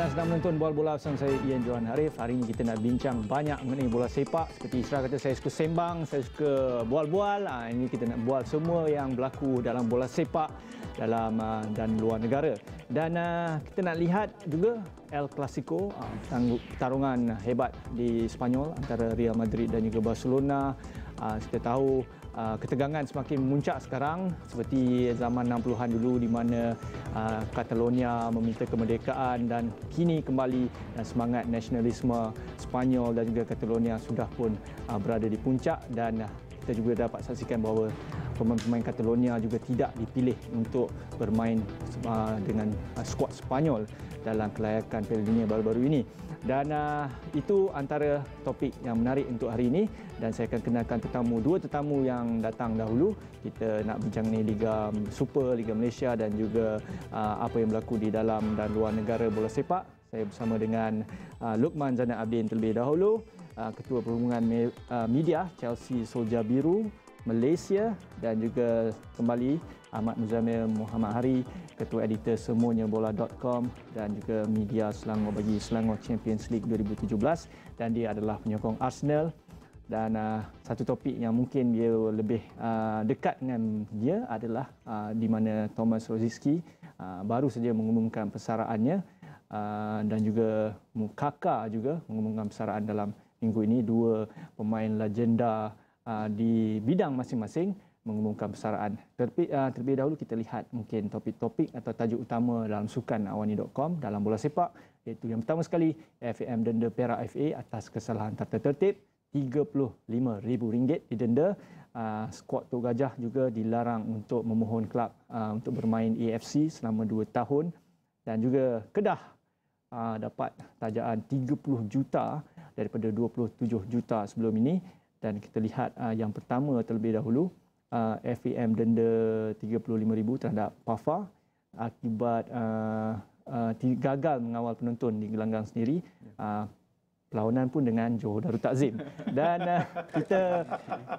dan sedang menonton bola-bola bersama saya Ian Johan Harif. Hari ini kita nak bincang banyak mengenai bola sepak. Seperti Isra kata saya suka sembang, saya suka bual-bual. Ha, ini kita nak bual semua yang berlaku dalam bola sepak dalam uh, dan luar negara. Dan uh, kita nak lihat juga El Clasico, uh, pertarungan hebat di Spanyol antara Real Madrid dan juga Barcelona. Uh, kita tahu uh, ketegangan semakin memuncak sekarang seperti zaman 60-an dulu di mana uh, Catalonia meminta kemerdekaan dan kini kembali dan semangat nasionalisme Spanyol dan juga Catalonia sudah pun berada di puncak dan kita juga dapat saksikan bahawa pemain-pemain Catalonia juga tidak dipilih untuk bermain dengan skuad Spanyol dalam kelayakan Piala Dunia baru-baru ini. Dan uh, itu antara topik yang menarik untuk hari ini dan saya akan kenalkan tetamu dua tetamu yang datang dahulu. Kita nak bincang ni Liga Super, Liga Malaysia dan juga uh, apa yang berlaku di dalam dan luar negara bola sepak. Saya bersama dengan uh, Lukman Zainal Abdin terlebih dahulu, uh, Ketua Perhubungan Me- uh, Media Chelsea Soldier Biru Malaysia dan juga kembali Ahmad Muzamil Muhammad Hari, Ketua Editor semuanya bola.com dan juga media Selangor bagi Selangor Champions League 2017 dan dia adalah penyokong Arsenal. Dan uh, satu topik yang mungkin dia lebih uh, dekat dengan dia adalah uh, di mana Thomas Rosiski uh, baru saja mengumumkan persaraannya. Uh, dan juga Mukaka juga mengumumkan persaraan dalam minggu ini. Dua pemain legenda uh, di bidang masing-masing mengumumkan persaraan. Terlebih, uh, terlebih dahulu kita lihat mungkin topik-topik atau tajuk utama dalam sukan awani.com dalam bola sepak iaitu yang pertama sekali FAM denda Perak FA atas kesalahan tata tertib RM35,000 didenda. Uh, skuad Tok Gajah juga dilarang untuk memohon kelab uh, untuk bermain AFC selama 2 tahun dan juga Kedah uh, dapat tajaan 30 juta daripada 27 juta sebelum ini dan kita lihat uh, yang pertama terlebih dahulu uh, FAM denda 35,000 terhadap PAFA akibat uh, uh, gagal mengawal penonton di gelanggang sendiri uh, perlawanan pun dengan Johor Darul Takzim. Dan uh, kita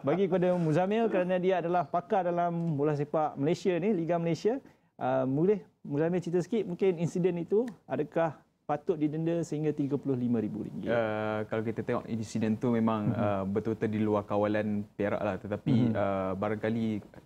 bagi kepada Muzamil kerana dia adalah pakar dalam bola sepak Malaysia ni, Liga Malaysia. Uh, boleh Muzamil cerita sikit mungkin insiden itu adakah patut didenda sehingga RM35,000? Uh, kalau kita tengok insiden tu memang mm-hmm. uh, betul-betul di luar kawalan Perak lah. Tetapi mm-hmm. uh, barangkali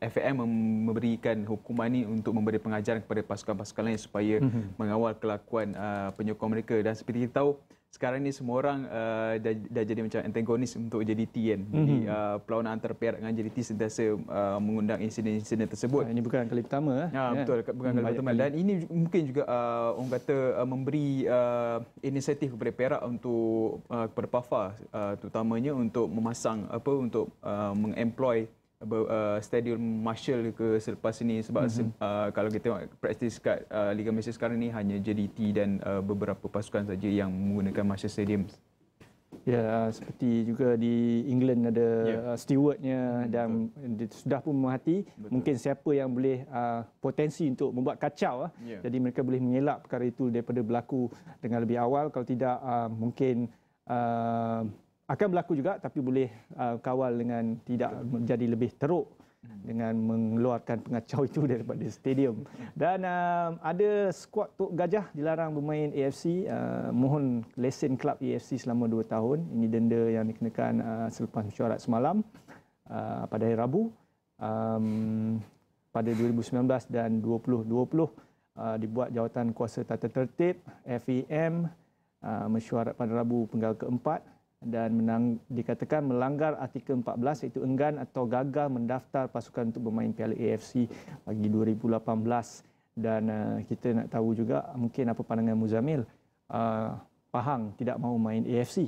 FAM memberikan hukuman ini untuk memberi pengajaran kepada pasukan-pasukan lain supaya mm-hmm. mengawal kelakuan uh, penyokong mereka. Dan seperti kita tahu, sekarang ni semua orang uh, dah, dah jadi macam antagonis untuk JDT kan. Mm-hmm. Jadi uh, perlawanan antara Perak dengan JDT sentiasa uh, mengundang insiden-insiden tersebut. Ini bukan kali pertama. Ya, ya. betul, bukan kali pertama. Dan ini mungkin juga uh, orang kata uh, memberi uh, inisiatif kepada Perak untuk uh, kepada PAFA uh, terutamanya untuk memasang apa untuk uh, mengemploy uh, stadium Marshall ke selepas ini sebab mm-hmm. uh, kalau kita tengok praktis kat uh, Liga Malaysia sekarang ni hanya JDT dan uh, beberapa pasukan saja yang menggunakan Marshall Stadium. Ya, seperti juga di England ada yeah. uh, stewardnya hmm, dan betul. sudah pun memahati betul. mungkin siapa yang boleh uh, potensi untuk membuat kacau. Yeah. Jadi mereka boleh mengelak perkara itu daripada berlaku dengan lebih awal. Kalau tidak uh, mungkin uh, akan berlaku juga tapi boleh uh, kawal dengan tidak menjadi lebih teruk dengan mengeluarkan pengacau itu daripada stadium. Dan uh, ada skuad Tok Gajah dilarang bermain AFC, uh, mohon lesen kelab AFC selama 2 tahun. Ini denda yang dikenakan uh, selepas mesyuarat semalam uh, pada hari Rabu. Um, pada 2019 dan 2020 uh, dibuat jawatan kuasa tata tertib FAM uh, mesyuarat pada Rabu penggal keempat dan menang, dikatakan melanggar artikel 14 iaitu enggan atau gagal mendaftar pasukan untuk bermain Piala AFC bagi 2018 dan uh, kita nak tahu juga mungkin apa pandangan Muzamil. Uh, Pahang tidak mahu main AFC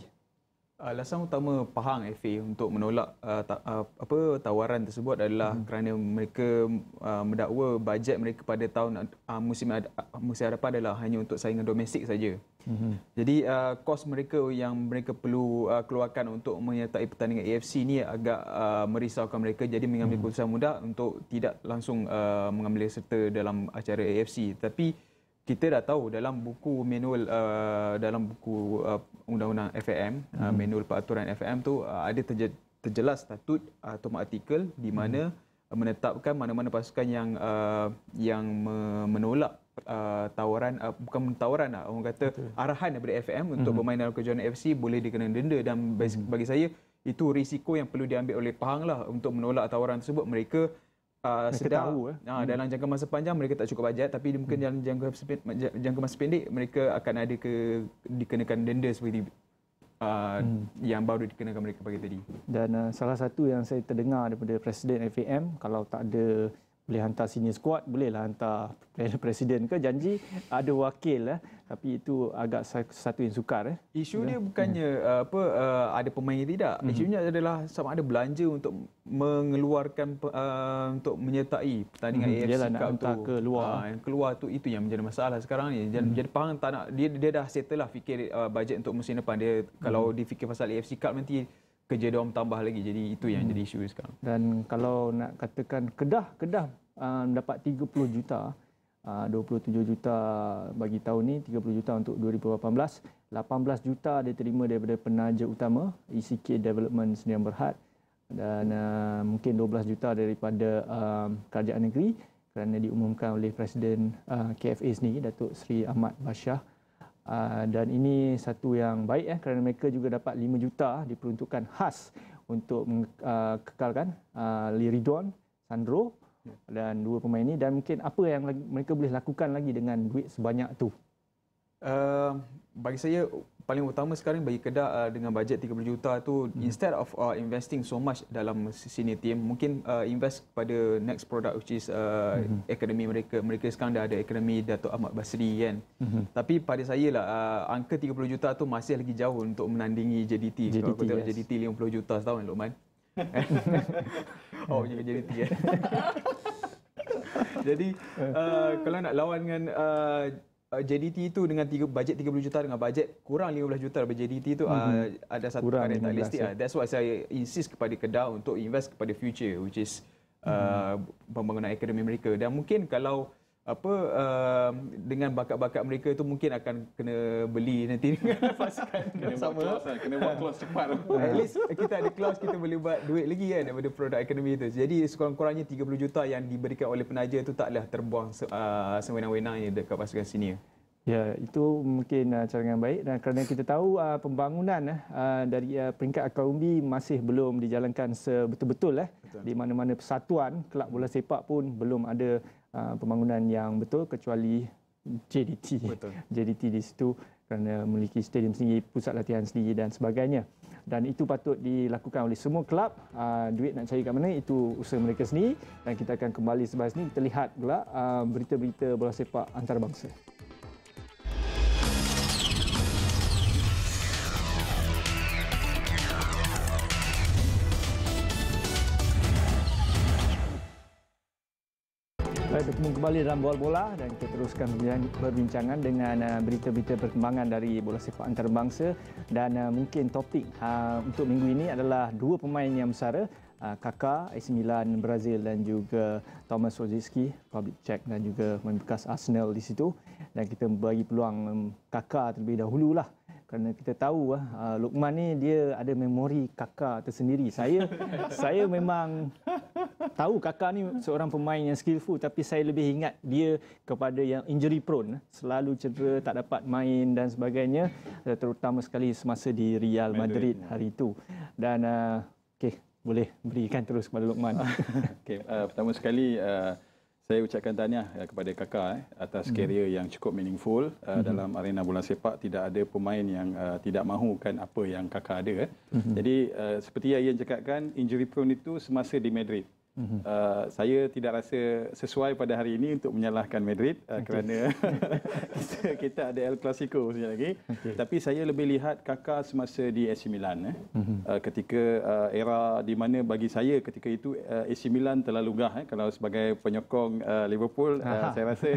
Alasan utama Pahang FA untuk menolak uh, ta, uh, apa tawaran tersebut adalah hmm. kerana mereka uh, mendakwa bajet mereka pada tahun uh, musim ad, uh, musim hadapan adalah hanya untuk saingan domestik saja. Hmm. Jadi uh, kos mereka yang mereka perlu uh, keluarkan untuk menyertai pertandingan AFC ni agak uh, merisaukan mereka jadi mengambil hmm. keputusan mudah untuk tidak langsung uh, mengambil serta dalam acara AFC. Tapi kita dah tahu dalam buku manual uh, dalam buku uh, undang-undang FAM uh, hmm. uh, manual peraturan FAM tu uh, ada terje, terjelas statut atau artikel di mana hmm. menetapkan mana-mana pasukan yang uh, yang menolak uh, tawaran uh, bukan tawaran lah orang kata Betul. arahan daripada FAM untuk mm-hmm. bermain dalam kejohanan FC boleh dikena denda dan mm-hmm. bagi saya itu risiko yang perlu diambil oleh Pahang lah untuk menolak tawaran tersebut mereka Uh, sedar tahu, eh. uh, dalam jangka masa panjang mereka tak cukup bajet tapi mungkin hmm. dalam jangka jangka masa pendek mereka akan ada ke dikenakan denda seperti uh, hmm. yang baru dikenakan mereka pagi tadi. Dan uh, salah satu yang saya terdengar daripada Presiden FAM kalau tak ada boleh hantar senior squad, bolehlah hantar presiden ke janji ada wakil eh. Tapi itu agak satu yang sukar eh. Isu dia bukannya hmm. apa uh, ada pemain yang tidak. Hmm. Isunya adalah sama ada belanja untuk mengeluarkan uh, untuk menyertai pertandingan hmm. AFC Yalah, Cup tu ke luar. Uh, yang keluar tu itu yang menjadi masalah sekarang ni. Jadi, hmm. jadi Pahang tak nak dia dia dah settle lah fikir uh, bajet untuk musim depan dia hmm. kalau difikir pasal AFC Cup nanti kerja dia orang tambah lagi. Jadi itu yang hmm. jadi isu sekarang. Dan kalau nak katakan Kedah, Kedah uh, dapat 30 juta, uh, 27 juta bagi tahun ni, 30 juta untuk 2018. 18 juta dia terima daripada penaja utama ECK Development Sdn Berhad dan uh, mungkin 12 juta daripada uh, kerajaan negeri kerana diumumkan oleh Presiden uh, KFA sendiri Datuk Seri Ahmad Bashar Uh, dan ini satu yang baik eh kerana mereka juga dapat 5 juta diperuntukkan khas untuk uh, kekalkan uh, Lee Ridwan, Sandro ya. dan dua pemain ini dan mungkin apa yang lagi, mereka boleh lakukan lagi dengan duit sebanyak tu. Uh, bagi saya paling utama sekarang bagi Kedah uh, dengan bajet 30 juta tu hmm. instead of uh, investing so much dalam senior team mungkin uh, invest pada next product which is uh, hmm. academy mereka mereka sekarang dah ada academy Datuk Ahmad Basri kan hmm. tapi pada saya lah uh, angka 30 juta tu masih lagi jauh untuk menandingi JDT, JDT kalau kita yes. JDT 50 juta setahun Luqman oh punya JDT ya jadi uh, kalau nak lawan dengan uh, uh, JDT itu dengan tiga, bajet 30 juta dengan bajet kurang 15 juta daripada JDT itu mm-hmm. uh, ada satu kurang realistik ya. uh. that's why saya insist kepada Kedah untuk invest kepada future which is uh, mm-hmm. pembangunan akademi mereka dan mungkin kalau apa uh, dengan bakat-bakat mereka itu mungkin akan kena beli nanti. Dengan pasukan kena sama buat clause, kena buat clause cepat. At least kita ada clause kita boleh buat duit lagi kan daripada produk akademi itu. Jadi sekurang-kurangnya 30 juta yang diberikan oleh penaja itu taklah terbuang uh, sewenang-wenangnya dekat pasukan senior. Ya, itu mungkin uh, cara yang baik. Dan kerana kita tahu uh, pembangunan uh, dari uh, peringkat akar umbi masih belum dijalankan sebetul-betul eh. Di mana-mana persatuan kelab bola sepak pun belum ada uh, pembangunan yang betul kecuali JDT. Betul. JDT di situ kerana memiliki stadium sendiri, pusat latihan sendiri dan sebagainya. Dan itu patut dilakukan oleh semua kelab. Uh, duit nak cari kat mana itu usaha mereka sendiri dan kita akan kembali sebahas ini kita lihat pula uh, berita-berita bola sepak antarabangsa. Kembali dalam Bola Bola dan kita teruskan perbincangan dengan uh, berita-berita perkembangan dari bola sepak antarabangsa. Dan uh, mungkin topik uh, untuk minggu ini adalah dua pemain yang besar Kaka AC Milan Brazil dan juga Thomas Rosicky public check dan juga membekas Arsenal di situ. Dan kita bagi peluang um, Kaka terlebih dahululah. Kerana kita tahu uh, Lukman ni dia ada memori kakak tersendiri. Saya saya memang tahu kakak ni seorang pemain yang skillful tapi saya lebih ingat dia kepada yang injury prone, selalu cedera, tak dapat main dan sebagainya terutama sekali semasa di Real Madrid hari itu. Dan uh, okey, boleh berikan terus kepada Lukman. okey, uh, pertama sekali uh, saya ucapkan tahniah kepada kakak eh, atas karier mm yang cukup meaningful uh, mm-hmm. dalam arena bola sepak. Tidak ada pemain yang uh, tidak mahukan apa yang kakak ada. Eh. Mm-hmm. Jadi uh, seperti yang Ian cakapkan, injury prone itu semasa di Madrid. Uh, saya tidak rasa sesuai pada hari ini untuk menyalahkan Madrid uh, okay. kerana kita, kita ada El Clasico sekejap lagi. Okay. Tapi saya lebih lihat kakak semasa di AC Milan. Eh. Uh-huh. Uh, ketika uh, era di mana bagi saya ketika itu uh, AC Milan terlalu gah. Eh. Kalau sebagai penyokong uh, Liverpool, uh, saya rasa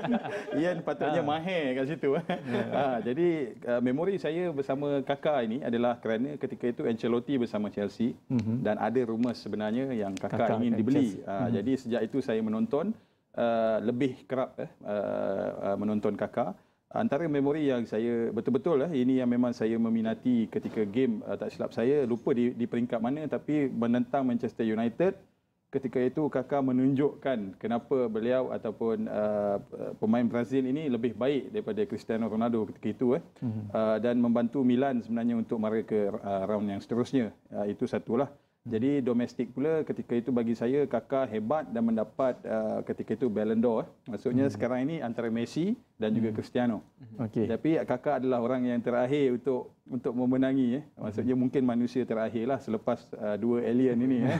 Ian patutnya uh. mahir kat situ. Yeah. Uh, jadi uh, memori saya bersama kakak ini adalah kerana ketika itu Ancelotti bersama Chelsea uh-huh. dan ada rumor sebenarnya yang kakak, kakak ingin dibeli. Uh, hmm. Jadi sejak itu saya menonton uh, lebih kerap eh, uh, uh, menonton kakak. Antara memori yang saya betul-betul eh, ini yang memang saya meminati ketika game uh, tak silap saya lupa di, di peringkat mana tapi menentang Manchester United ketika itu kakak menunjukkan kenapa beliau ataupun uh, pemain Brazil ini lebih baik daripada Cristiano Ronaldo ketika itu eh mm-hmm. uh, dan membantu Milan sebenarnya untuk mara ke uh, round yang seterusnya uh, itu satulah jadi domestik pula ketika itu bagi saya kakak hebat dan mendapat uh, ketika itu Ballon d'Or. Maksudnya hmm. sekarang ini antara Messi dan juga hmm. Cristiano. Okay. Tapi kakak adalah orang yang terakhir untuk untuk memenangi. Eh. Maksudnya hmm. mungkin manusia terakhir lah selepas uh, dua alien ini. Eh.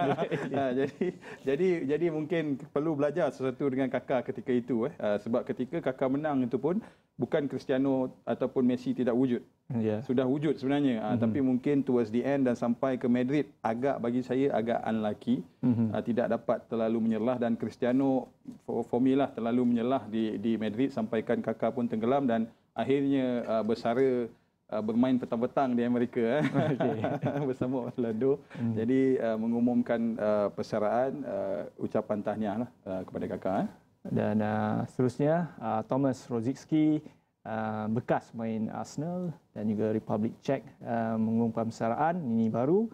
uh, jadi jadi jadi mungkin perlu belajar sesuatu dengan kakak ketika itu. Eh. Uh, sebab ketika kakak menang itu pun bukan Cristiano ataupun Messi tidak wujud. Yeah. Sudah wujud sebenarnya. Mm-hmm. Tapi mungkin towards the end dan sampai ke Madrid agak bagi saya agak unlucky. Mm-hmm. Uh, tidak dapat terlalu menyerlah dan Cristiano for, for me lah terlalu menyerlah di di Madrid sampaikan kakak pun tenggelam dan akhirnya uh, bersara uh, bermain petang-petang di Amerika eh. okay. bersama Orlando. Mm. Jadi uh, mengumumkan uh, persaraan uh, ucapan tahniah lah, uh, kepada kakak. Eh. Dan uh, seterusnya uh, Thomas Rosicky Uh, bekas main Arsenal dan juga Republic Czech uh, mengumumkan persaraan ini baru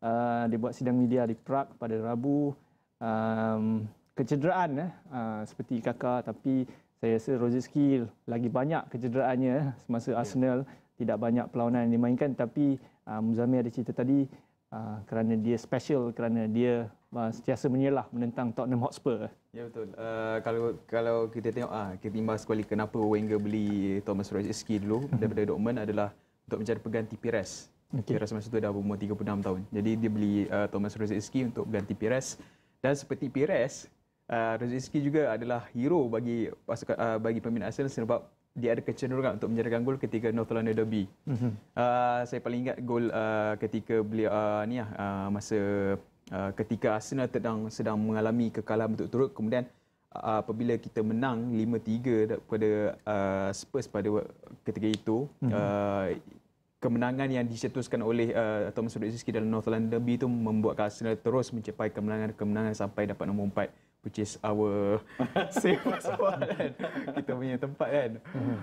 uh, dia buat sidang media di Prague pada Rabu um, kecederaan eh, uh, seperti kakak tapi saya rasa Rosicky lagi banyak kecederaannya eh, semasa yeah. Arsenal tidak banyak perlawanan yang dimainkan tapi uh, Muzamil ada cerita tadi uh, kerana dia special kerana dia uh, sentiasa menyelah menentang Tottenham Hotspur Ya betul. Uh, kalau kalau kita tengok ah kita timbang sekali kenapa Wenger beli Thomas Rosicky dulu mhm. daripada Dortmund adalah untuk mencari pengganti Pires. Okay. Pires masa itu dah berumur 36 tahun. Jadi dia beli uh, Thomas Rosicky untuk ganti Pires dan seperti Pires uh, Rosicky juga adalah hero bagi uh, bagi pemain Arsenal sebab dia ada kecenderungan untuk menjadikan gol ketika North London Derby. Mm-hmm. Uh, saya paling ingat gol uh, ketika beliau uh, ni uh, masa Uh, ketika Arsenal sedang sedang mengalami kekalahan berturut-turut kemudian uh, apabila kita menang 5-3 daripada uh, Spurs pada ketika itu mm-hmm. uh, kemenangan yang dicetuskan oleh uh, Thomas Rosicky dalam North London Derby itu membuat Arsenal terus mencapai kemenangan-kemenangan sampai dapat nombor 4 which is our safe spot kan. Kita punya tempat kan.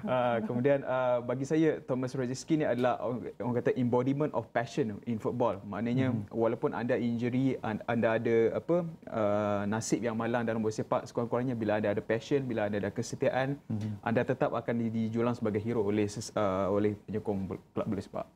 Uh, kemudian uh, bagi saya Thomas Rosicky ni adalah orang kata embodiment of passion in football. Maknanya mm-hmm. walaupun anda injury anda ada apa uh, nasib yang malang dalam bola sepak sekurang-kurangnya bila anda ada passion bila anda ada kesetiaan mm-hmm. anda tetap akan dijulang sebagai hero oleh uh, oleh penyokong kelab bola sepak.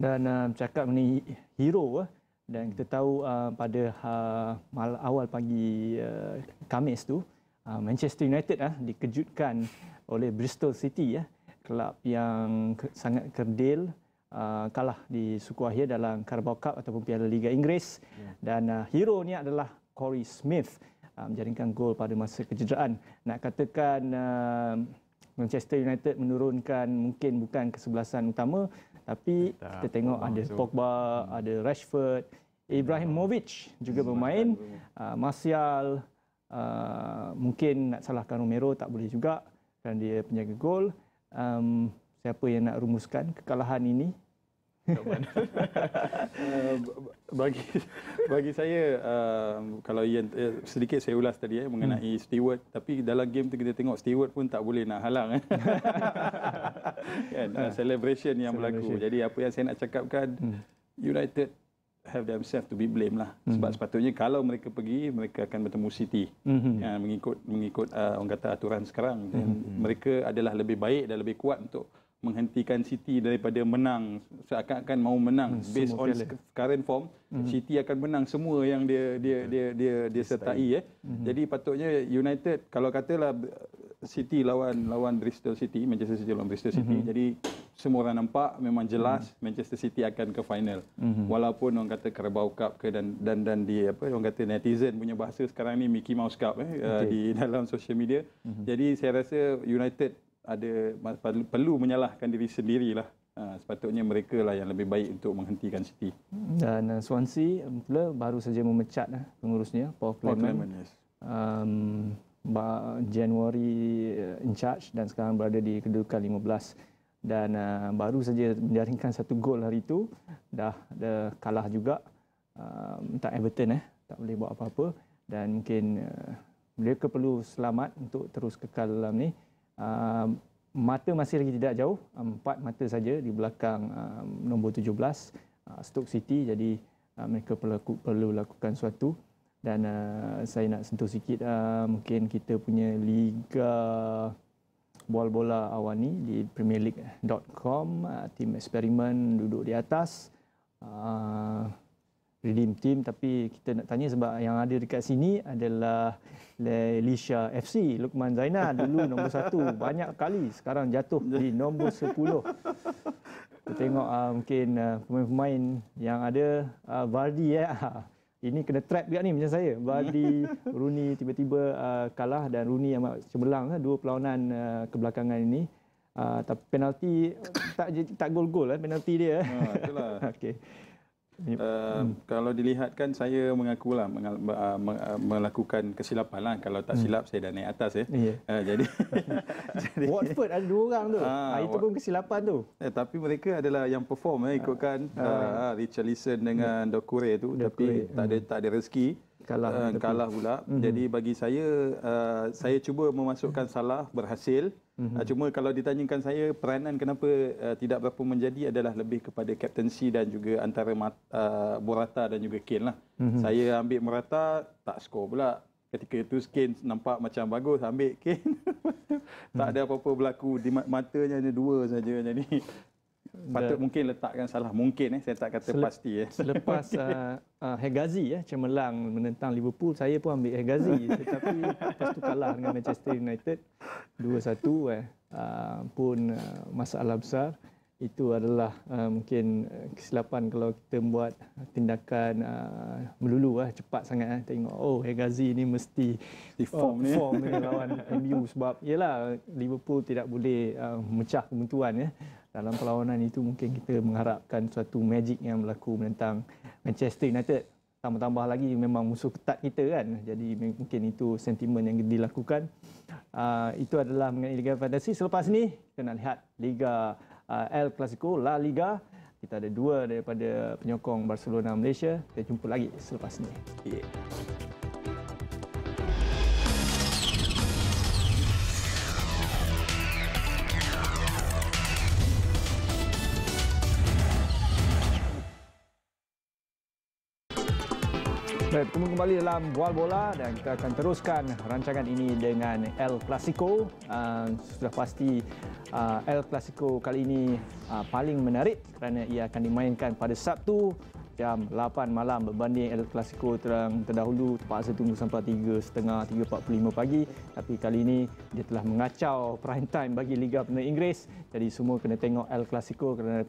Dan uh, cakap mengenai hero uh, dan kita tahu uh, pada uh, mal awal pagi uh, Khamis tu uh, Manchester United uh, dikejutkan oleh Bristol City ya uh, kelab yang ke- sangat kerdil uh, kalah di suku akhir dalam Carabao Cup ataupun Piala Liga Inggeris yeah. dan uh, hero ni adalah Corey Smith uh, menjaringkan gol pada masa kecederaan nak katakan uh, Manchester United menurunkan mungkin bukan kesebelasan utama tapi tak, kita tengok ada Pogba, hmm. ada Rashford, Ibrahimovic juga bermain, uh, Martial uh, mungkin nak salahkan Romero tak boleh juga kerana dia penjaga gol. Um, siapa yang nak rumuskan kekalahan ini? Uh, bagi bagi saya uh, kalau Ian uh, sedikit saya ulas tadi eh, mengenai hmm. Stewart tapi dalam game tu kita tengok Stewart pun tak boleh nak halang eh. kan uh, celebration yang celebration. berlaku jadi apa yang saya nak cakapkan hmm. United have themselves to be blamed lah hmm. sebab sepatutnya kalau mereka pergi mereka akan bertemu City hmm. yang mengikut mengikut uh, orang kata aturan sekarang dan hmm. mereka adalah lebih baik dan lebih kuat untuk menghentikan City daripada menang seakan-akan mau menang hmm, based on kali. current form hmm. City akan menang semua yang dia dia dia dia dia sertai eh hmm. jadi patutnya United kalau katalah City lawan lawan Bristol City Manchester City lawan Bristol City hmm. jadi semua orang nampak memang jelas hmm. Manchester City akan ke final hmm. walaupun orang kata Carabao Cup ke dan dan dan di apa orang kata netizen punya bahasa sekarang ni Mickey Mouse Cup eh okay. uh, di dalam social media hmm. jadi saya rasa United ada perlu menyalahkan diri sendirilah. Ha, sepatutnya mereka lah yang lebih baik untuk menghentikan City. Dan uh, Swansea pula baru saja memecat uh, pengurusnya Paul Clement. Paul yes. Um, Januari uh, in charge dan sekarang berada di kedudukan 15 dan uh, baru saja menjaringkan satu gol hari itu dah, dah kalah juga uh, tak Everton eh tak boleh buat apa-apa dan mungkin uh, mereka perlu selamat untuk terus kekal dalam ni uh, mata masih lagi tidak jauh. Empat mata saja di belakang uh, nombor 17 uh, Stoke City. Jadi uh, mereka perlu perlu lakukan sesuatu Dan uh, saya nak sentuh sikit uh, mungkin kita punya liga bola bola awal ni di premierleague.com uh, tim eksperimen duduk di atas. Uh, redeem team tapi kita nak tanya sebab yang ada dekat sini adalah Lelisha FC Lukman Zainal dulu nombor satu banyak kali sekarang jatuh di nombor 10 kita tengok uh, mungkin uh, pemain-pemain yang ada uh, Vardy ya ini kena trap juga ni macam saya. Vardy, Rooney tiba-tiba uh, kalah dan Rooney amat cemerlang uh, dua perlawanan uh, kebelakangan ini. Uh, tapi penalti tak tak gol-gol lah penalti dia. Ha, itulah. Okey. Uh, hmm. Kalau dilihatkan saya mengakulah mengal, uh, melakukan kesilapan lah. Kalau tak hmm. silap hmm. saya dah naik atas ya. Yeah. Uh, jadi, jadi Watford ada dua orang tu. Uh, itu pun kesilapan tu. Eh, tapi mereka adalah yang perform eh, ikutkan uh, uh, uh, Richarlison dengan yeah. Dokure tu. Dokure. Tapi hmm. tak ada tak ada rezeki kalah uh, kalah pula. Mm-hmm. Jadi bagi saya uh, saya cuba memasukkan salah berhasil. Mm-hmm. Uh, cuma kalau ditanyakan saya peranan kenapa uh, tidak berapa menjadi adalah lebih kepada captaincy dan juga antara uh, Morata dan juga Kane lah. Mm-hmm. Saya ambil Morata tak skor pula. Ketika itu Kane nampak macam bagus ambil Kane. tak ada apa-apa berlaku di matanya hanya dua saja jadi Patut The, mungkin letakkan salah. Mungkin eh saya tak kata sele, pasti eh. Selepas uh, uh, Hegazi ya, cemerlang menentang Liverpool, saya pun ambil Hegazi tetapi lepas tu kalah dengan Manchester United 2-1 eh. Uh, pun uh, masalah besar itu adalah uh, mungkin kesilapan kalau kita buat tindakan uh, melulu uh, cepat sangat uh, tengok oh Hegazi ni mesti di form, oh, form ni lawan MU sebab yalah Liverpool tidak boleh uh, mecah kementuan ya dalam perlawanan itu mungkin kita mengharapkan suatu magic yang berlaku menentang Manchester United. Tambah-tambah lagi memang musuh ketat kita kan. Jadi mungkin itu sentimen yang dilakukan. Uh, itu adalah mengenai Liga Fantasi. Selepas ini kita nak lihat Liga uh, El Clasico, La Liga. Kita ada dua daripada penyokong Barcelona Malaysia. Kita jumpa lagi selepas ini. Yeah. Baik, bertemu kembali dalam Bual Bola dan kita akan teruskan rancangan ini dengan El Clasico. Uh, sudah pasti uh, El Clasico kali ini uh, paling menarik kerana ia akan dimainkan pada Sabtu jam 8 malam berbanding El Clasico terang terdahulu terpaksa tunggu sampai 3.30 3.45 pagi tapi kali ini dia telah mengacau prime time bagi Liga Perdana Inggeris jadi semua kena tengok El Clasico kerana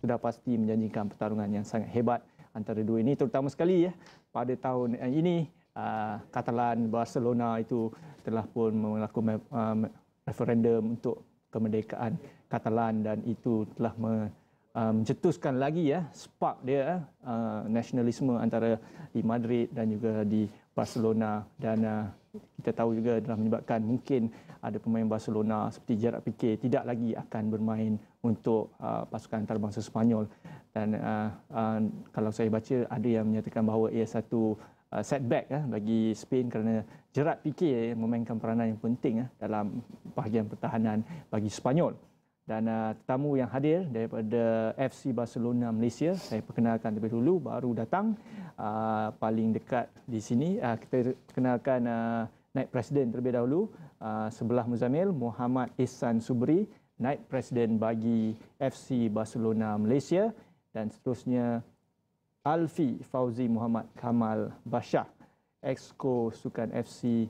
sudah pasti menjanjikan pertarungan yang sangat hebat antara dua ini terutama sekali ya. Pada tahun ini uh, Catalan Barcelona itu telah pun melakukan uh, referendum untuk kemerdekaan Catalan dan itu telah uh, mencetuskan lagi ya spark dia nasionalisme antara di Madrid dan juga di Barcelona. Dan kita tahu juga telah menyebabkan mungkin ada pemain Barcelona seperti Gerard Piqué tidak lagi akan bermain untuk uh, pasukan antarabangsa Sepanyol. Dan uh, uh, kalau saya baca ada yang menyatakan bahawa ia satu uh, setback uh, bagi Spain kerana Gerard Piqué memainkan peranan yang penting uh, dalam bahagian pertahanan bagi Sepanyol. Dan uh, tetamu yang hadir daripada FC Barcelona Malaysia saya perkenalkan terlebih dahulu baru datang uh, paling dekat di sini. Uh, kita perkenalkan uh, naib presiden terlebih dahulu uh, sebelah Muzamil Muhammad Ihsan Subri naib presiden bagi FC Barcelona Malaysia dan seterusnya Alfi Fauzi Muhammad Kamal Bashar exco sukan FC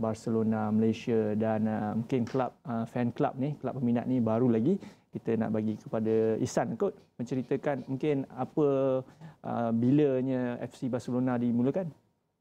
Barcelona Malaysia dan uh, mungkin klub uh, fan club ni klub peminat ni baru lagi kita nak bagi kepada Isan kot menceritakan mungkin apa uh, bilanya FC Barcelona dimulakan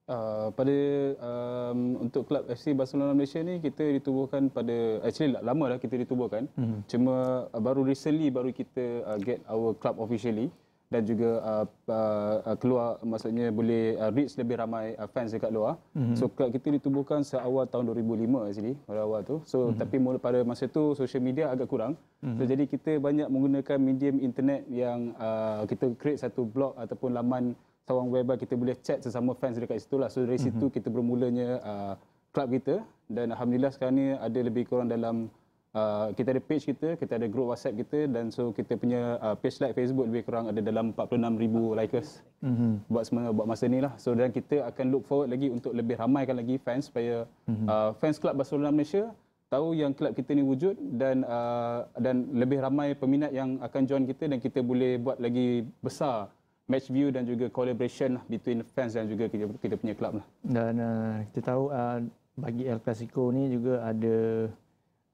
Uh, pada um, untuk klub FC Barcelona Malaysia ni kita ditubuhkan pada actually lama dah kita ditubuhkan mm-hmm. cuma uh, baru recently baru kita uh, get our club officially dan juga uh, uh, keluar maksudnya boleh uh, reach lebih ramai uh, fans dekat luar. Mm-hmm. So club kita ditubuhkan seawal tahun 2005 actually pada awal tu. So mm-hmm. tapi mula pada masa tu social media agak kurang. Mm-hmm. So jadi kita banyak menggunakan medium internet yang uh, kita create satu blog ataupun laman sawang web kita boleh chat sesama fans dekat situ lah. So dari mm-hmm. situ kita bermulanya uh, club kita dan alhamdulillah sekarang ni ada lebih kurang dalam Uh, kita ada page kita, kita ada group WhatsApp kita dan so kita punya uh, page like Facebook lebih kurang ada dalam 46,000 likers mm-hmm. buat semua buat masa ni lah. So dan kita akan look forward lagi untuk lebih ramaikan lagi fans supaya mm-hmm. uh, fans club Barcelona Malaysia tahu yang kelab kita ni wujud dan uh, dan lebih ramai peminat yang akan join kita dan kita boleh buat lagi besar match view dan juga collaboration lah between fans dan juga kita, kita punya kelab lah. Dan uh, kita tahu uh, bagi El Clasico ni juga ada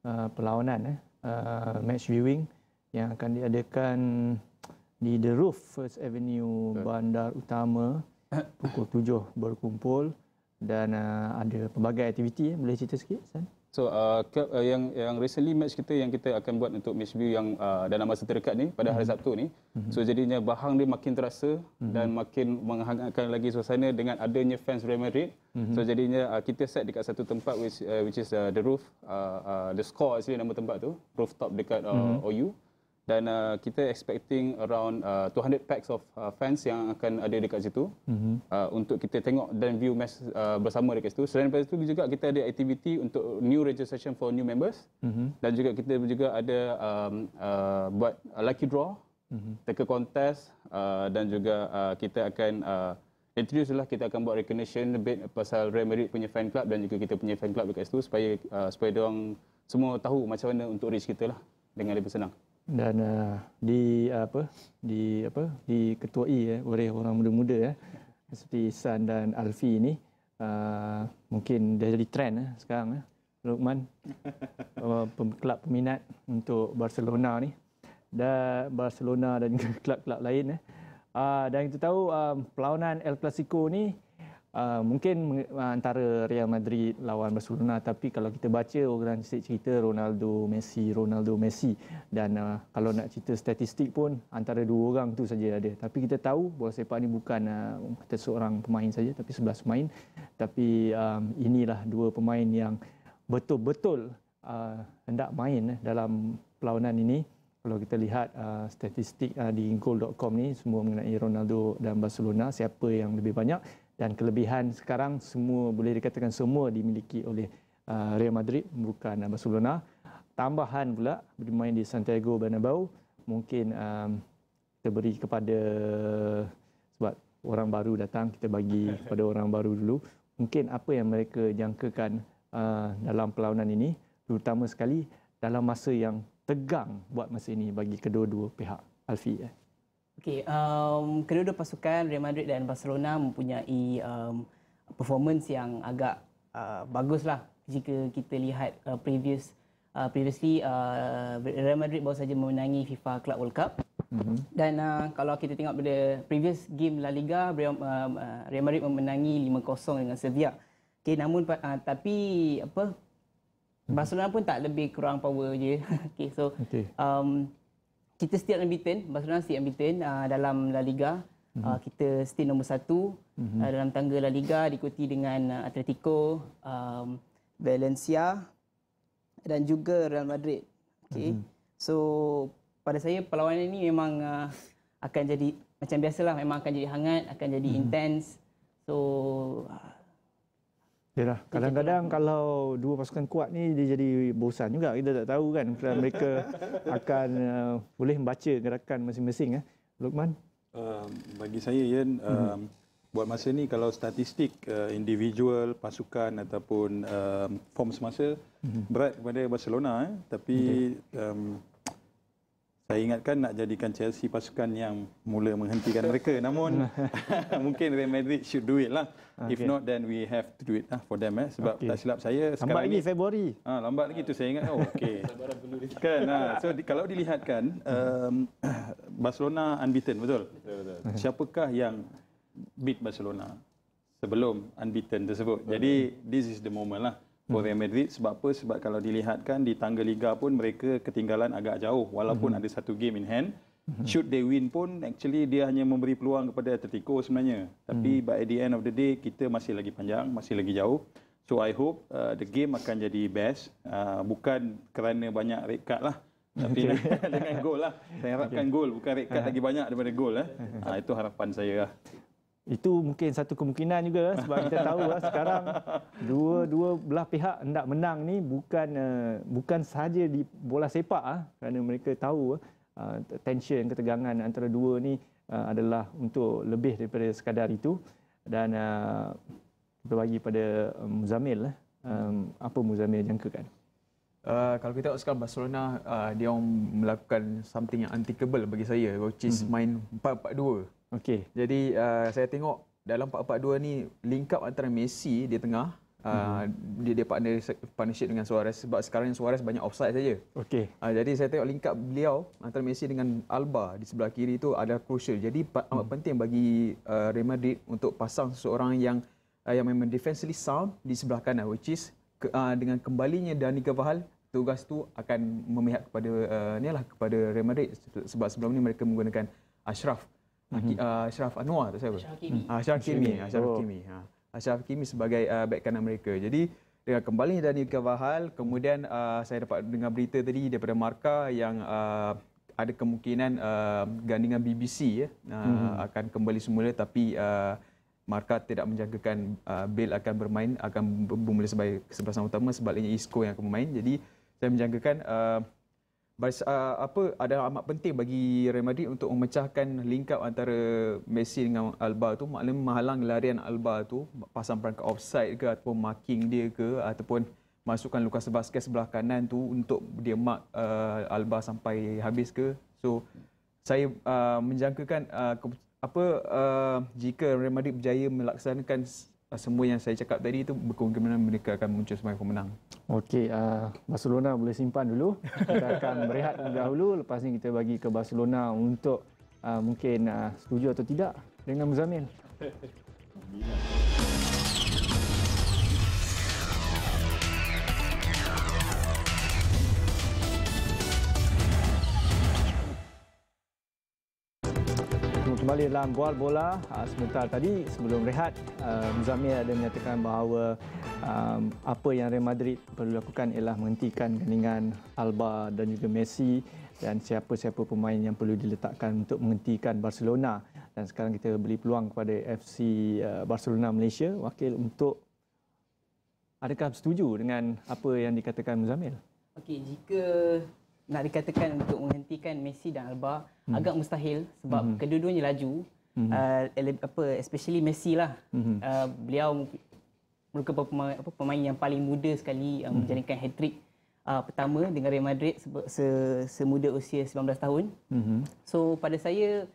Uh, perlawanan eh, uh, match viewing yang akan diadakan di The Roof First Avenue Bandar Utama pukul 7 berkumpul dan uh, ada pelbagai aktiviti eh. boleh cerita sikit San? So uh, club, uh, yang yang recently match kita yang kita akan buat untuk match view yang uh, dalam masa terdekat ni pada hari mhm. Sabtu ni. Mm-hmm. So jadinya bahang dia makin terasa mm-hmm. dan makin menghangatkan lagi suasana dengan adanya fans Real Madrid. Mm-hmm. So jadinya uh, kita set dekat satu tempat which uh, which is uh, the roof uh, uh, the score actually nama tempat tu rooftop dekat uh, mm-hmm. OU dan uh, kita expecting around uh, 200 packs of uh, fans yang akan ada dekat situ mm-hmm. uh, untuk kita tengok dan view match uh, bersama dekat situ. Selain daripada itu juga kita ada aktiviti untuk new registration for new members mm-hmm. dan juga kita juga ada um, uh, buat lucky draw, mm-hmm. teka contest uh, dan juga uh, kita akan uh, introduce lah kita akan buat recognition bit pasal Real Madrid punya fan club dan juga kita punya fan club dekat situ supaya uh, supaya dia semua tahu macam mana untuk reach kita lah dengan lebih senang dan uh, di apa di apa diketuai eh, oleh orang muda-muda eh, seperti San dan Alfi ini uh, mungkin dia jadi trend eh, sekarang eh. Lukman uh, kelab peminat untuk Barcelona ni dan Barcelona dan kelab-kelab lain eh. Uh, dan kita tahu uh, perlawanan El Clasico ni Uh, mungkin uh, antara Real Madrid lawan Barcelona tapi kalau kita baca orang cerita Ronaldo Messi Ronaldo Messi dan uh, kalau nak cerita statistik pun antara dua orang tu saja ada. Tapi kita tahu bola sepak ni bukan uh, kata seorang pemain saja tapi 11 pemain. Tapi um, inilah dua pemain yang betul-betul uh, hendak main eh, dalam perlawanan ini. Kalau kita lihat uh, statistik uh, di goal.com ni semua mengenai Ronaldo dan Barcelona siapa yang lebih banyak dan kelebihan sekarang semua boleh dikatakan semua dimiliki oleh uh, Real Madrid bukan Barcelona. Tambahan pula bermain di Santiago Bernabeu mungkin um, kita beri kepada sebab orang baru datang kita bagi kepada orang baru dulu mungkin apa yang mereka jangkakan uh, dalam perlawanan ini terutama sekali dalam masa yang tegang buat masa ini bagi kedua-dua pihak Alfi eh. Okey, um, kedua-dua pasukan Real Madrid dan Barcelona mempunyai um, performance yang agak uh, baguslah jika kita lihat uh, previous uh, previously uh, Real Madrid baru saja memenangi FIFA Club World Cup. Mm-hmm. Dan uh, kalau kita tengok pada previous game La Liga Real, uh, uh Real Madrid memenangi 5-0 dengan Sevilla. Okey, namun uh, tapi apa Barcelona pun tak lebih kurang power je. Okey, so okay. um kita still unbeaten, Barcelona still unbeaten uh, dalam La Liga. Mm-hmm. Uh, kita still nombor satu mm-hmm. uh, dalam tangga La Liga diikuti dengan uh, Atletico, um, Valencia dan juga Real Madrid. Okay. Mm-hmm. So pada saya perlawanan ini memang uh, akan jadi macam biasalah memang akan jadi hangat, akan jadi mm-hmm. intense. So uh, Yalah, kadang-kadang kalau dua pasukan kuat ni dia jadi bosan juga. Kita tak tahu kan mereka akan uh, boleh membaca gerakan masing-masing eh. Lukman. Uh, bagi saya Ian, uh, hmm. buat masa ni kalau statistik uh, individual pasukan ataupun uh, form semasa hmm. berat kepada Barcelona eh. Tapi okay. um, saya ingatkan nak jadikan Chelsea pasukan yang mula menghentikan mereka. Namun mungkin Real Madrid should do it lah okay. if not then we have to do it lah for them eh sebab okay. tak silap saya lambat sekarang lagi Februari. Ah ha, lambat lagi tu saya ingat. Oh okey kan ha. so di, kalau dilihatkan um, Barcelona unbeaten betul? Betul betul. Siapakah yang beat Barcelona sebelum unbeaten tersebut? Jadi this is the moment lah Real Madrid sebab apa sebab kalau dilihatkan di tangga liga pun mereka ketinggalan agak jauh walaupun mm-hmm. ada satu game in hand mm-hmm. should they win pun actually dia hanya memberi peluang kepada Atletico sebenarnya tapi mm-hmm. by the end of the day kita masih lagi panjang masih lagi jauh so i hope uh, the game akan jadi best uh, bukan kerana banyak red card lah tapi okay. dengan gol lah saya harapkan okay. gol bukan red card lagi banyak daripada gol eh. uh, itu harapan saya lah itu mungkin satu kemungkinan juga lah, sebab kita tahu lah sekarang dua-dua belah pihak hendak menang ni bukan uh, bukan sahaja di bola sepak ah kerana mereka tahu uh, tension ketegangan antara dua ni uh, adalah untuk lebih daripada sekadar itu dan uh, kita bagi pada Muzamil lah um, apa Muzamil jangkakan Uh, kalau kita tengok sekarang Barcelona uh, dia orang melakukan something yang unthinkable bagi saya which is mm-hmm. main 4-4-2. Okey. Jadi uh, saya tengok dalam 4-4-2 ni link up antara Messi di tengah uh, mm-hmm. dia dia partner partnership dengan Suarez sebab sekarang Suarez banyak offside saja. Okey. Uh, jadi saya tengok link up beliau antara Messi dengan Alba di sebelah kiri itu ada crucial. Jadi mm-hmm. amat penting bagi uh, Real Madrid untuk pasang seseorang yang uh, yang memang defensively sound di sebelah kanan which is uh, dengan kembalinya Dani Carvajal tugas tu akan memihak kepada uh, ni lah kepada Real Madrid sebab sebelum ni mereka menggunakan Ashraf mm-hmm. uh, Ashraf Anwar tak saya apa Ashraf Kimi. Uh, Ashraf Kimi Ashraf Oh. Kimi ha. Ashraf sebagai uh, back kanan mereka jadi dengan kembali Dani Carvajal kemudian uh, saya dapat dengar berita tadi daripada Marca yang uh, ada kemungkinan uh, gandingan BBC ya uh, mm-hmm. akan kembali semula tapi uh, Marka tidak menjangkakan uh, Bale akan bermain akan bermula sebagai kesebelasan utama sebaliknya Isco yang akan bermain jadi saya menjangkakan uh, baris, uh, apa ada amat penting bagi Real Madrid untuk memecahkan link up antara Messi dengan Alba tu. Maknanya menghalang larian Alba tu pasang perangkat offside ke ataupun marking dia ke ataupun masukkan Lucas Vazquez sebelah kanan tu untuk dia mark uh, Alba sampai habis ke. So saya uh, menjangkakan uh, apa uh, jika Real Madrid berjaya melaksanakan semua yang saya cakap tadi itu berkemungkinan mereka akan muncul sebagai pemenang. Okey, uh, Barcelona boleh simpan dulu. Kita akan berehat dahulu. Lepas ni kita bagi ke Barcelona untuk uh, mungkin uh, setuju atau tidak dengan Muzamil. Kembali dalam Bual Bola. Uh, sebentar tadi sebelum rehat uh, Muzamil ada menyatakan bahawa um, apa yang Real Madrid perlu lakukan ialah menghentikan gandingan Alba dan juga Messi dan siapa-siapa pemain yang perlu diletakkan untuk menghentikan Barcelona. Dan sekarang kita beri peluang kepada FC Barcelona Malaysia. Wakil untuk adakah setuju dengan apa yang dikatakan Muzamil? Okey, jika nak dikatakan untuk menghentikan Messi dan Alba hmm. agak mustahil sebab hmm. kedua-duanya laju. Hmm. Uh, apa especially Messi lah. Hmm. Uh, beliau merupakan pemain, apa, pemain yang paling muda sekali yang hmm. menjadikan hat-trick uh, pertama dengan Real Madrid se- se- semuda usia 19 tahun. Hmm. So pada saya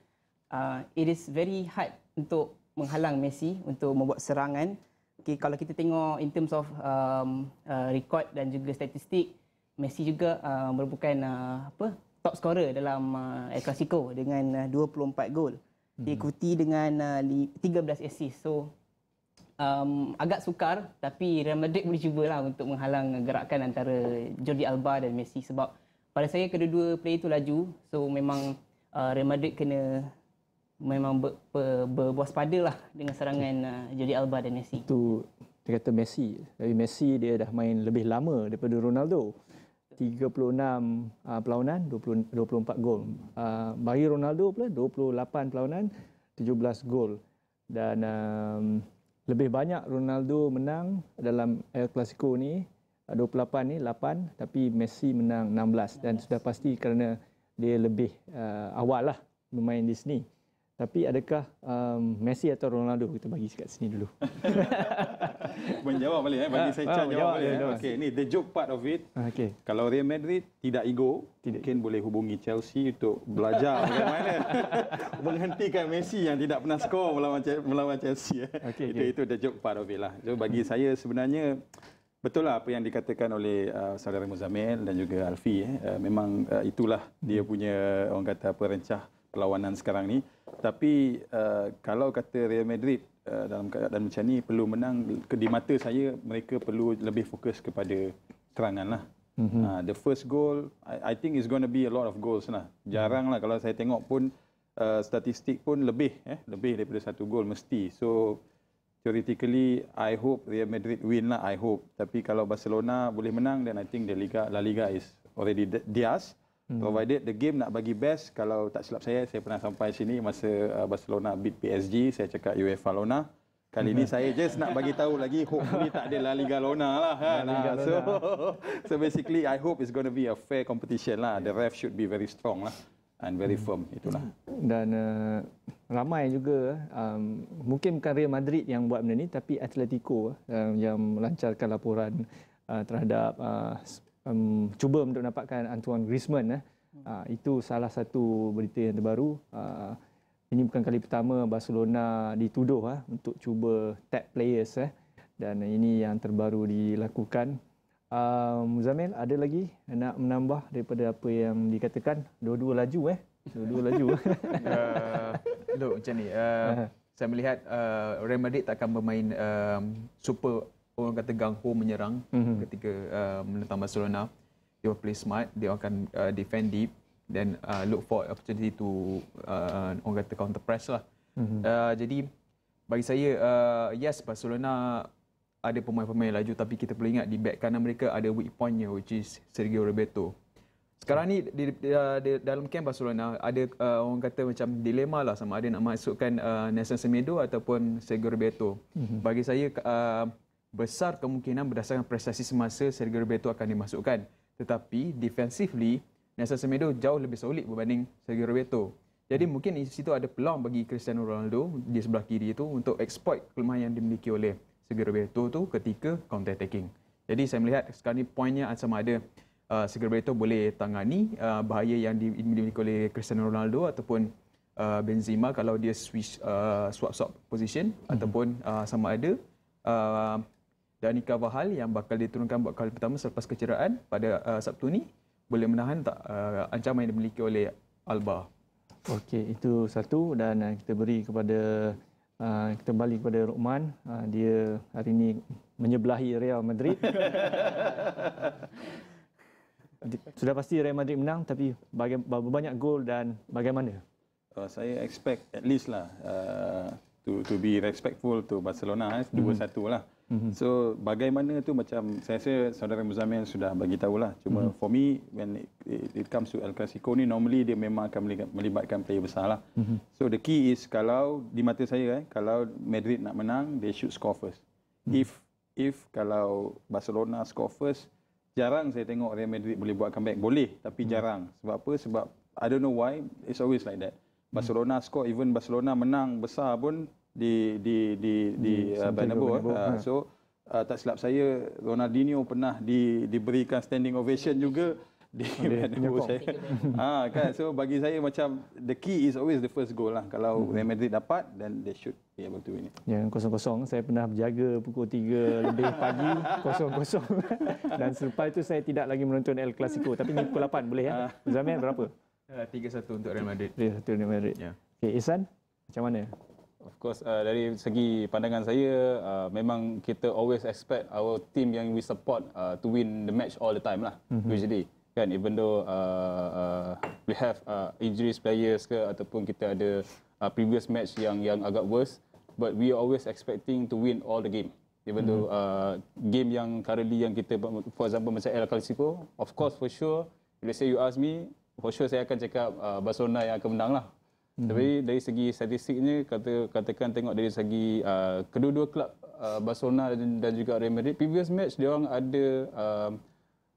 uh, it is very hard untuk menghalang Messi untuk membuat serangan. Okay, kalau kita tengok in terms of um, uh, record dan juga statistik Messi juga uh, merupakan uh, apa top scorer dalam uh, El Clasico dengan uh, 24 gol. Hmm. Diikuti dengan uh, 13 assist. So um, agak sukar tapi Real Madrid boleh cubalah untuk menghalang gerakan antara Jordi Alba dan Messi sebab pada saya kedua-dua player itu laju. So memang uh, Real Madrid kena memang ber, ber, berwaspada lah dengan serangan uh, Jordi Alba dan Messi. Itu dia kata Messi. Tapi Messi dia dah main lebih lama daripada Ronaldo. 36 uh, perlawanan, 20, 24 gol. Uh, bagi Ronaldo pula 28 perlawanan, 17 gol. Dan um, lebih banyak Ronaldo menang dalam El Clasico ni, uh, 28 ni 8, tapi Messi menang 16 dan sudah pasti kerana dia lebih awal lah bermain di sini. Tapi adakah um, Messi atau Ronaldo kita bagi kat sini dulu. menjawab balik eh bagi Ah, saya ah, jawab balik dia, eh. okey ni the joke part of it Okey. kalau Real Madrid tidak ego Tidak. mungkin boleh hubungi Chelsea untuk belajar bagaimana menghentikan Messi yang tidak pernah skor melawan melawan Chelsea eh. Okey, itu okey. itu the joke part of it lah so bagi saya sebenarnya betul lah apa yang dikatakan oleh uh, saudara Muzamil dan juga Alfi eh. uh, memang uh, itulah dia punya orang kata apa rencah perlawanan sekarang ni. Tapi uh, kalau kata Real Madrid uh, dalam keadaan macam ni perlu menang di mata saya mereka perlu lebih fokus kepada serangan lah. Mm-hmm. uh, the first goal I, I think is going to be a lot of goals lah. Jarang lah kalau saya tengok pun uh, statistik pun lebih eh lebih daripada satu gol mesti. So theoretically I hope Real Madrid win lah I hope. Tapi kalau Barcelona boleh menang then I think the Liga La Liga is already theirs Provided the game nak bagi best, kalau tak silap saya, saya pernah sampai sini masa uh, Barcelona beat PSG, saya cakap UEFA Lona. Kali ni saya just nak bagi tahu lagi hopefully tak ada La Liga Lona lah kan. Ah, so so basically I hope it's going to be a fair competition lah. The ref should be very strong lah and very firm itulah. Dan uh, ramai juga um, mungkin bukan Real Madrid yang buat benda ni tapi Atletico uh, yang melancarkan laporan uh, terhadap uh, um, cuba untuk mendapatkan Antoine Griezmann eh. Uh, itu salah satu berita yang terbaru. Uh, ini bukan kali pertama Barcelona dituduh ha, untuk cuba tap players eh. dan ini yang terbaru dilakukan. Um, Zamil ada lagi nak menambah daripada apa yang dikatakan dua-dua laju eh. Dua-dua laju. uh, look macam ni. Uh, saya melihat uh, Real Madrid takkan bermain um, super orang kata gangho menyerang mm-hmm. ketika uh, menentang Barcelona. Dia play smart, dia akan uh, defend deep then uh, look for opportunity to uh, orang kata counter press lah. Mm-hmm. Uh, jadi bagi saya uh, yes Barcelona ada pemain-pemain laju tapi kita perlu ingat di back kanan mereka ada weak pointnya which is Sergio Roberto. Sekarang ni di, di, di dalam camp Barcelona ada uh, orang kata macam dilema lah sama ada nak masukkan uh, Nelson Semedo ataupun Sergio Roberto. Mm-hmm. Bagi saya uh, besar kemungkinan berdasarkan prestasi semasa Sergio Roberto akan dimasukkan. Tetapi defensively Nelson Semedo jauh lebih solid berbanding Sergio Roberto. Jadi mungkin di situ ada peluang bagi Cristiano Ronaldo di sebelah kiri itu untuk exploit kelemahan yang dimiliki oleh Sergio Roberto tu ketika counter attacking. Jadi saya melihat sekarang ni poinnya sama ada uh, Sergio Roberto boleh tangani uh, bahaya yang dimiliki oleh Cristiano Ronaldo ataupun uh, Benzema kalau dia switch uh, swap-swap position mm-hmm. ataupun uh, sama ada uh, Dani Carvajal yang bakal diturunkan buat kali pertama selepas kecederaan pada uh, Sabtu ni boleh menahan tak uh, ancaman yang dimiliki oleh Alba. Okey, itu satu dan uh, kita beri kepada uh, kita balik kepada Rukman. Uh, dia hari ini menyebelahi Real Madrid. Sudah pasti Real Madrid menang tapi berapa banyak gol dan bagaimana? Uh, saya expect at least lah uh, to to be respectful to Barcelona eh, 2-1 mm-hmm. lah. Mm-hmm. So bagaimana tu macam saya rasa saudara Muzamil sudah bagi tahulah. Cuma mm-hmm. for me when it, it comes to El Clasico ni normally dia memang akan melibatkan player besar lah. Mm-hmm. So the key is kalau di mata saya eh kalau Madrid nak menang they should score first. Mm-hmm. If if kalau Barcelona score first jarang saya tengok Real Madrid boleh buat comeback. Boleh tapi mm-hmm. jarang. Sebab apa? Sebab I don't know why it's always like that. Barcelona score even Barcelona menang besar pun di di di di uh, Bernabeu. Uh, so uh, tak silap saya Ronaldinho pernah di diberikan standing ovation juga di Bernabeu saya. ha kan so bagi saya macam the key is always the first goal lah. Kalau hmm. Real Madrid dapat then they should be able to win it. Yang kosong-kosong saya pernah berjaga pukul 3 lebih pagi kosong-kosong dan selepas itu saya tidak lagi menonton El Clasico tapi ni pukul 8 boleh ya. Zamir berapa? 3-1 untuk Real Madrid. 3-1 Real Madrid. Ya. Okey Ihsan macam mana? Of course, uh, dari segi pandangan saya, uh, memang kita always expect our team yang we support uh, to win the match all the time lah, mm-hmm. usually. Kan, even though uh, uh, we have uh, injuries players ke ataupun kita ada uh, previous match yang yang agak worse, but we always expecting to win all the game. Even mm-hmm. though uh, game yang currently yang kita, for example macam El Clasico, of course for sure, let's say you ask me, for sure saya akan cakap uh, Barcelona yang akan menang lah. Hmm. Tapi dari segi statistiknya kata katakan tengok dari segi uh, kedua-dua klub uh, Barcelona dan, dan juga Real Madrid previous match dia orang ada uh,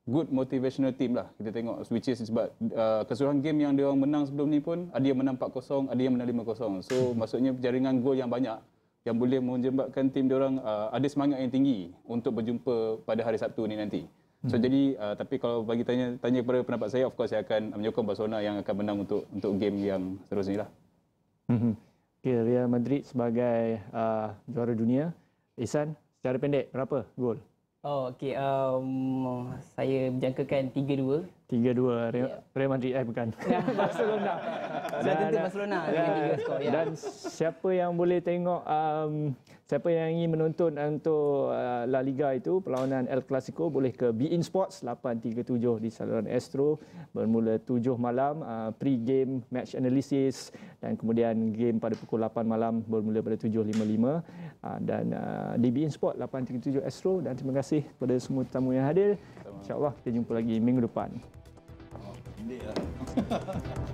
good motivational team lah kita tengok which is sebab uh, keseluruhan game yang dia orang menang sebelum ni pun ada yang menang 4-0 ada yang menang 5-0 so hmm. maksudnya jaringan gol yang banyak yang boleh menjembatkan tim dia orang uh, ada semangat yang tinggi untuk berjumpa pada hari Sabtu ni nanti. So hmm. jadi uh, tapi kalau bagi tanya tanya kepada pendapat saya of course saya akan menyokong Barcelona yang akan menang untuk untuk game yang seterusnya lah. Hmm. Okay, Real Madrid sebagai uh, juara dunia. Ihsan, secara pendek berapa gol? Oh, okey. Um, saya menjangkakan 3-2. 3-2 Real, yeah. Real Madrid eh bukan. Barcelona. Saya tentu Barcelona dengan 3 skor ya. Dan siapa yang boleh tengok um, siapa yang ingin menonton untuk uh, La Liga itu perlawanan El Clasico boleh ke Bein Sports 837 di saluran Astro bermula 7 malam uh, pre-game match analysis dan kemudian game pada pukul 8 malam bermula pada 7.55 uh, dan uh, di Bein Sports 837 Astro dan terima kasih kepada semua tetamu yang hadir. InsyaAllah kita jumpa lagi minggu depan. Pendek lah.